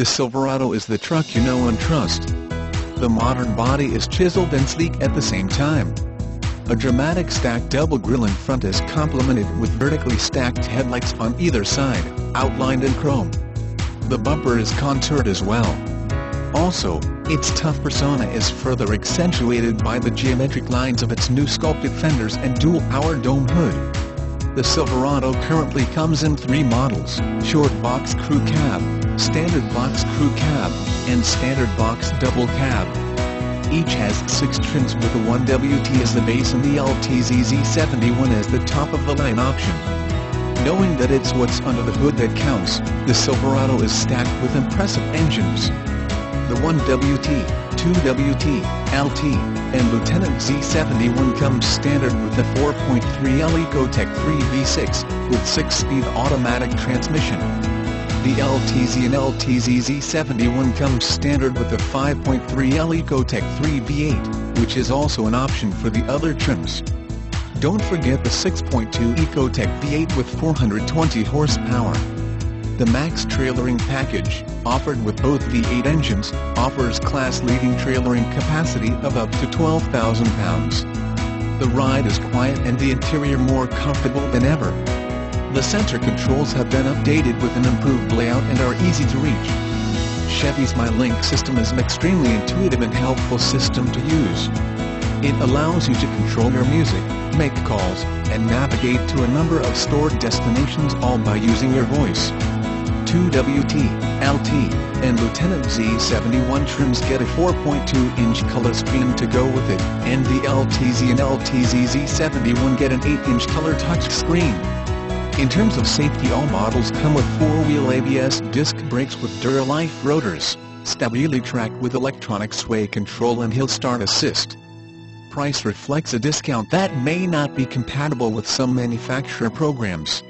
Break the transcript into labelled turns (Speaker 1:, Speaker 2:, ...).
Speaker 1: the Silverado is the truck you know and trust. The modern body is chiseled and sleek at the same time. A dramatic stacked double grille in front is complemented with vertically stacked headlights on either side, outlined in chrome. The bumper is contoured as well. Also, its tough persona is further accentuated by the geometric lines of its new sculpted fenders and dual-power dome hood. The Silverado currently comes in three models, Short Box Crew Cab, Standard Box Crew Cab, and Standard Box Double Cab. Each has six trims with the 1WT as the base and the LTZ-Z71 as the top-of-the-line option. Knowing that it's what's under the hood that counts, the Silverado is stacked with impressive engines the 1WT, 2WT, LT, and Lieutenant Z71 comes standard with the 4.3L Ecotec 3V6, with 6-speed automatic transmission. The LTZ and LTZ Z71 comes standard with the 5.3L Ecotec 3V8, which is also an option for the other trims. Don't forget the 6.2 Ecotec V8 with 420 horsepower. The Max Trailering Package, offered with both V8 engines, offers class-leading trailering capacity of up to 12,000 pounds. The ride is quiet and the interior more comfortable than ever. The center controls have been updated with an improved layout and are easy to reach. Chevy's MyLink system is an extremely intuitive and helpful system to use. It allows you to control your music, make calls, and navigate to a number of stored destinations all by using your voice. 2WT, LT, and Lieutenant Z71 trims get a 4.2-inch color screen to go with it, and the LTZ and LTZ Z71 get an 8-inch color touchscreen. In terms of safety all models come with 4-wheel ABS disc brakes with Duralife rotors, StabiliTrak with electronic sway control and hill start assist. Price reflects a discount that may not be compatible with some manufacturer programs.